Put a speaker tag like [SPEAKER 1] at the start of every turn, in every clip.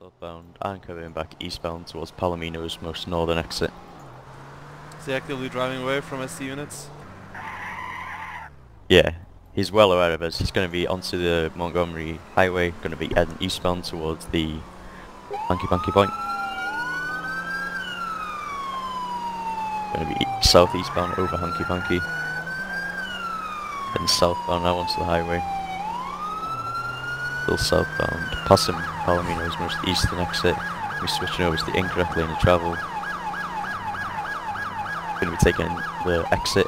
[SPEAKER 1] Southbound and curving back eastbound towards Palomino's most northern exit.
[SPEAKER 2] Is he actively driving away from SC units?
[SPEAKER 1] Yeah, he's well aware of us. He's going to be onto the Montgomery Highway, going to be heading eastbound towards the Hanky Panky Point. Going to be southeastbound over Hanky Panky. Then southbound now onto the highway. Still southbound, passing Palomino's most eastern exit. We're switching over to the incorrect lane of travel. Going to be taking the exit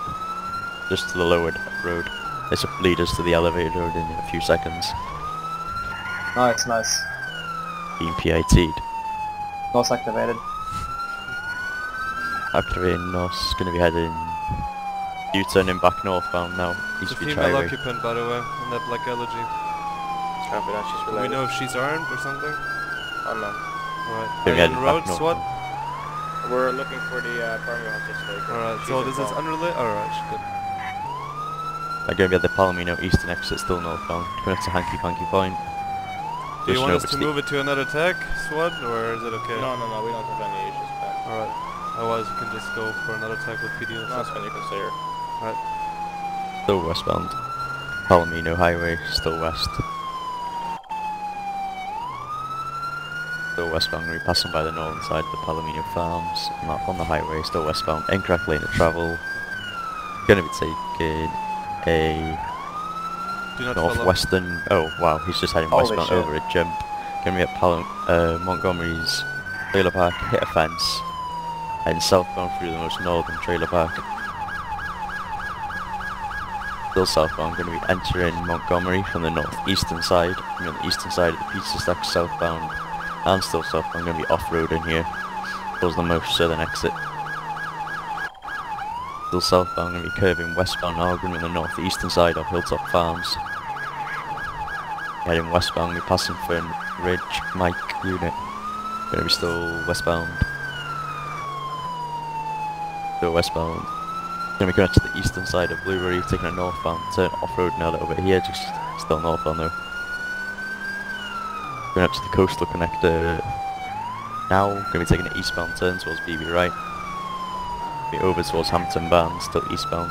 [SPEAKER 1] just to the lowered road. This will lead us to the elevated road in a few seconds.
[SPEAKER 3] Nice, nice.
[SPEAKER 1] Being PIT'd.
[SPEAKER 3] NOS activated.
[SPEAKER 1] Activating NOS, going to be heading U-turning back northbound now.
[SPEAKER 2] It's a female occupant, by the way, in that black elegy.
[SPEAKER 4] Copy that, she's
[SPEAKER 2] Do we know if she's armed or something?
[SPEAKER 4] Unknown.
[SPEAKER 2] Alright.
[SPEAKER 1] Going to be
[SPEAKER 2] Are you
[SPEAKER 1] heading
[SPEAKER 2] on
[SPEAKER 1] back
[SPEAKER 2] SWAT?
[SPEAKER 1] northbound.
[SPEAKER 4] We're looking for the uh, primary hostage taker.
[SPEAKER 2] Alright, so this is
[SPEAKER 4] involved.
[SPEAKER 2] underlit? Alright, good.
[SPEAKER 1] I'm going to be at the Palomino eastern exit, still northbound. Going up to Hanky Panky Point.
[SPEAKER 2] Do you
[SPEAKER 1] Switching
[SPEAKER 2] want us to move it to another tech, SWAT, or is it okay?
[SPEAKER 4] No, no, no, we don't have any issues with that.
[SPEAKER 2] Alright. Otherwise, we can just go for another tech with PD and
[SPEAKER 4] No, that's
[SPEAKER 2] stuff.
[SPEAKER 4] when you consider.
[SPEAKER 1] Still westbound. Palomino Highway, still west. Still westbound, we're passing by the northern side of the Palomino Farms. Not on the highway, still westbound. Incorrect lane of travel. Gonna be taking a
[SPEAKER 2] Do not follow.
[SPEAKER 1] northwestern. Oh wow, he's just heading
[SPEAKER 3] Holy
[SPEAKER 1] westbound
[SPEAKER 3] shit.
[SPEAKER 1] over a jump. Gonna be at Palom uh, Montgomery's trailer park, hit a fence, and southbound through the most northern trailer park. Still southbound, going to be entering Montgomery from the northeastern side. I'm on the eastern side of the pizza stack southbound, and still southbound, I'm going to be off-roading here towards the most southern exit. Still southbound, going to be curving westbound now, going on the northeastern side of Hilltop Farms. Heading westbound, we're passing Fern Ridge Mike unit. Going to be still westbound. Still westbound. Going to be going to the eastern side of Blueberry, taking a northbound turn off-road now a little bit here, just still northbound though. Going up to the coastal connector now, going to be taking an eastbound turn towards BB right. Be over towards Hampton Barn, still eastbound.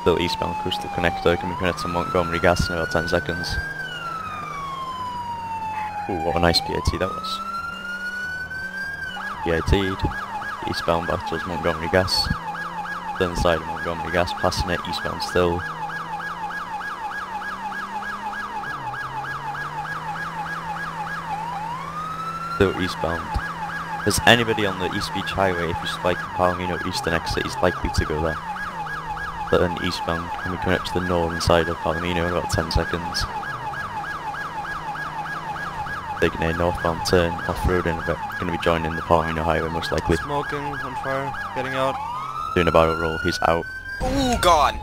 [SPEAKER 1] Still eastbound coastal connector, can be connected to Montgomery Gas in about 10 seconds. Ooh, what a nice PIT that was. PIT'd, eastbound back towards Montgomery Gas. Then side of Montgomery Gas, passing it, eastbound still. Still eastbound. There's anybody on the East Beach Highway, if you spike the Palomino Eastern exit, is likely to go there. But then eastbound, and we come up to the northern side of Palomino in about 10 seconds. Taking a northbound turn, off-roading a bit, going to be joining the Palomino Highway most likely.
[SPEAKER 2] Smoking, on fire, getting out.
[SPEAKER 1] Doing a barrel roll, he's out.
[SPEAKER 5] Oh god!